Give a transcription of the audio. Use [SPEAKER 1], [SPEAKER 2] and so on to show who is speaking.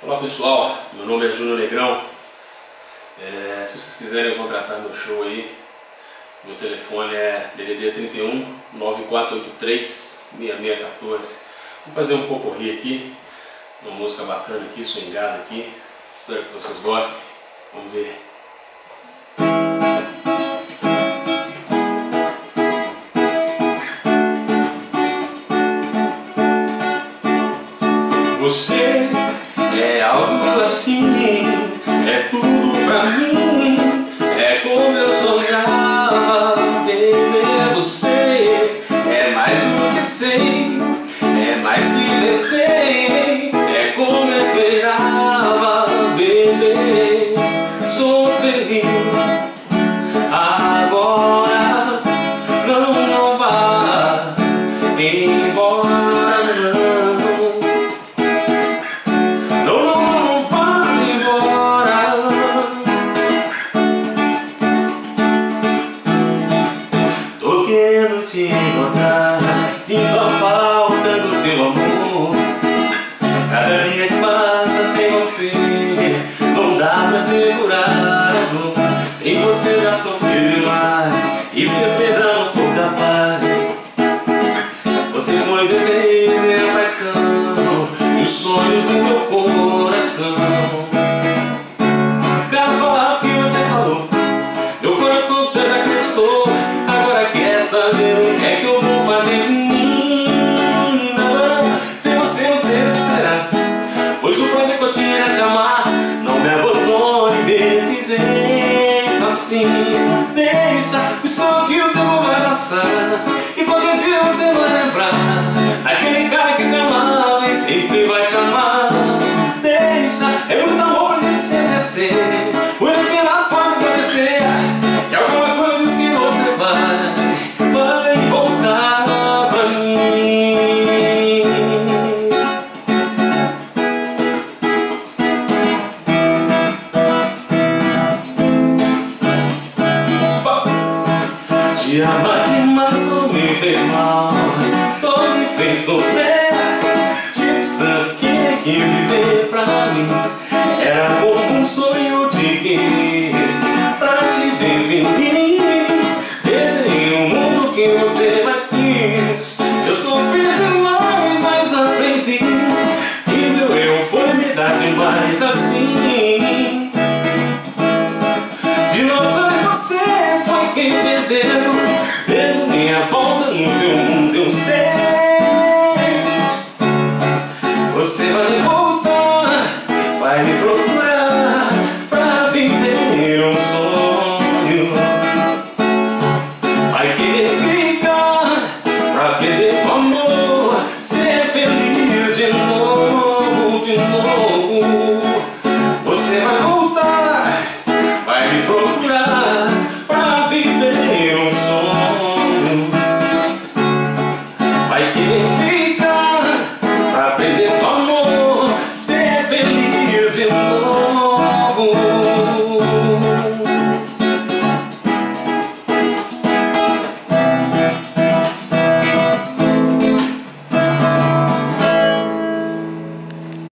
[SPEAKER 1] Olá pessoal, meu nome é Júnior Negrão. É, se vocês quiserem contratar meu show aí, meu telefone é DDD 31 9483 6614. Vou fazer um pouco rir aqui, uma música bacana aqui, swingada aqui. Espero que vocês gostem. Vamos ver. Você é algo assim, é tudo pra mim, é como eu sonhava, baby, você é mais do que sei, é mais que desejei, é como eu esperava, baby, sou feliz. Agora não, vá embora. Não, Você foi desejo e paixão E os sonhos do meu coração. Falar o que você falou Meu coração tanto acreditou. Agora quer saber o que é que eu vou fazer de mim? Não, Se você não sei o que será. Pois o prazer que eu tinha era te amar Não me abandone desse jeito assim. Deixa o escolho que o tempo vai passar Te amar demais só me fez mal Só me fez sofrer disse tanto que é quis viver pra mim. Era como um sonho de querer Pra te ver feliz. Desenhei um mundo que você mais quis Eu sofri demais, mas aprendi E meu eu foi me dar demais assim. De dois você foi quem perdeu Você. Vai